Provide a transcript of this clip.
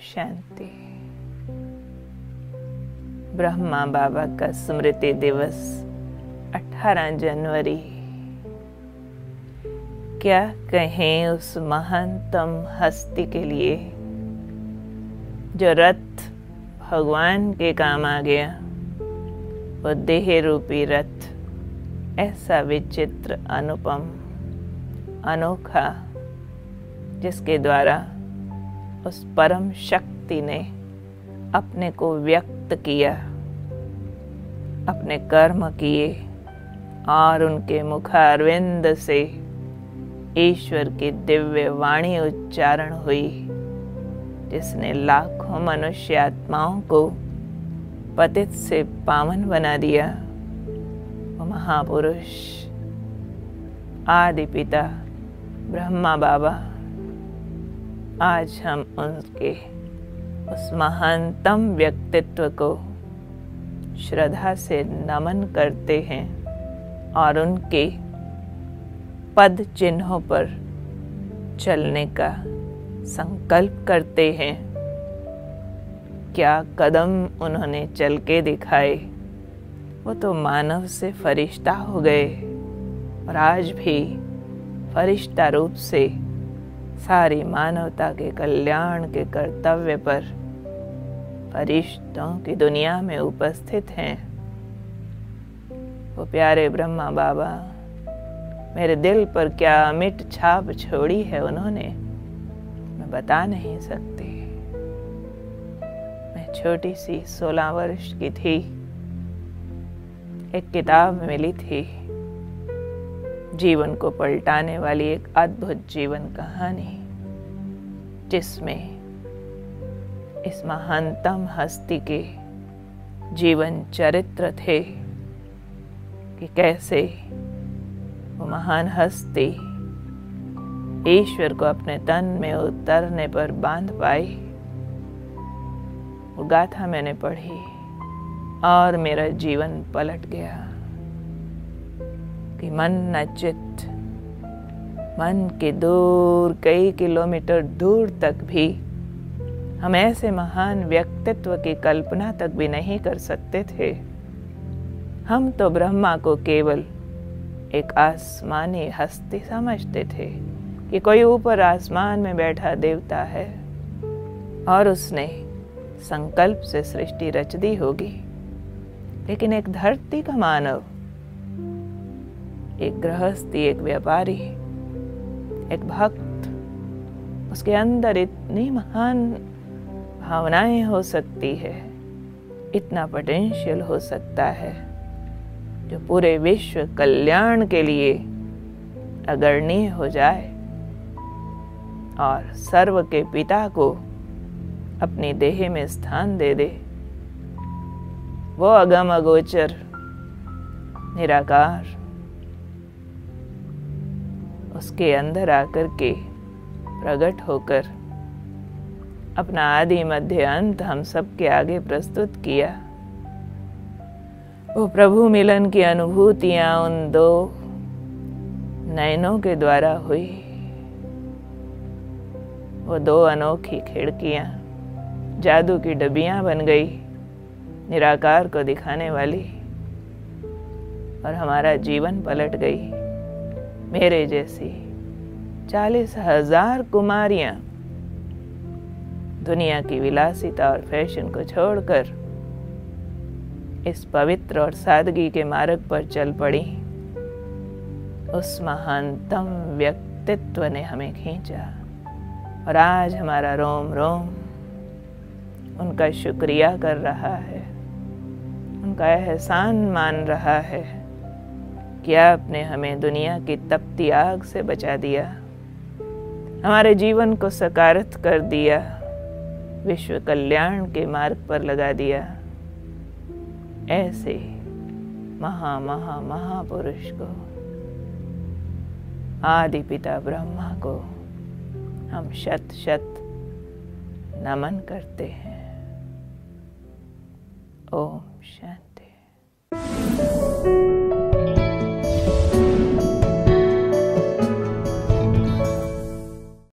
शांति। ब्रह्मा बाबा का स्मृति दिवस 18 जनवरी। क्या कहें उस महानतम हस्ती के लिए, जो रथ भगवान के काम आ गया? वो देह रूपी रथ, ऐसा विचित्र अनुपम, अनोखा, जिसके द्वारा उस परम शक्ति ने अपने को व्यक्त किया, अपने कर्म किए और उनके मुखारविंद से ईश्वर की दिव्य वाणी उच्चारण हुई, जिसने लाखों मनुष्य आत्माओं को पतित से पावन बना दिया। वो महापुरुष, आदि पिता, ब्रह्मा बाबा आज हम उनके उस महानतम व्यक्तित्व को श्रद्धा से नमन करते हैं और उनके पद चिन्हों पर चलने का संकल्प करते हैं। क्या कदम उन्होंने चल के दिखाए? वो तो मानव से फरिश्ता हो गए और आज भी फरिश्ता रूप से सारी मानवता के कल्याण के कर्तव्य पर फरिश्तों की दुनिया में उपस्थित हैं। वो प्यारे ब्रह्मा बाबा, मेरे दिल पर क्या अमिट छाप छोड़ी है उन्होंने? मैं बता नहीं सकती। मैं छोटी सी सोलह वर्ष की थी। एक किताब मिली थी। जीवन को पलटाने वाली एक अद्भुत जीवन कहानी, जिसमें इस महानतम हस्ती के जीवन चरित्र थे कि कैसे वो महान हस्ती ईश्वर को अपने तन में उतरने पर बाँध पाई। वो गाथा मैंने पढ़ी और मेरा जीवन पलट गया। कि मन चित मन के दूर, कई किलोमीटर दूर तक भी हम ऐसे महान व्यक्तित्व की कल्पना तक भी नहीं कर सकते थे। हम तो ब्रह्मा को केवल एक आसमानी हस्ती समझते थे कि कोई ऊपर आसमान में बैठा देवता है और उसने संकल्प से सृष्टि रच दी होगी। लेकिन एक धरती का मानव एक गृहस्थी, एक व्यापारी, एक भक्त। उसके अंदर इतनी महान भावनाएँ हो सकती है, इतना पोटेंशियल हो सकता है, जो पूरे विश्व कल्याण के लिए अग्रणीय हो जाए और सर्व के पिता को अपनी देह में स्थान दे दे। वो अगम अगोचर निराकार उसके अंदर आकर के प्रकट होकर अपना आदि मध्य अंत हम सबके आगे प्रस्तुत किया। वो प्रभु मिलन की अनुभूतियाँ उन दो नयनों के द्वारा हुई। वो दो अनोखी खिड़कियाँ, जादू की डबियाँ बन गई, निराकार को दिखाने वाली और हमारा जीवन पलट गई। मेरे जैसी चालीस हज़ार कुमारियाँ दुनिया की विलासिता और फ़ैशन को छोड़कर इस पवित्र और सादगी के मार्ग पर चल पड़ी। उस महानतम व्यक्तित्व ने हमें खींचा और आज हमारा रोम रोम उनका शुक्रिया कर रहा है, उनका एहसान मान रहा है। क्या आपने हमें दुनिया की तपती आग से बचा दिया। हमारे जीवन को सकारत कर दिया। विश्व कल्याण के मार्ग पर लगा दिया। ऐसे महा महा, महापुरुष को, आदि पिता ब्रह्मा को हम शत शत नमन करते हैं। ओम शांति।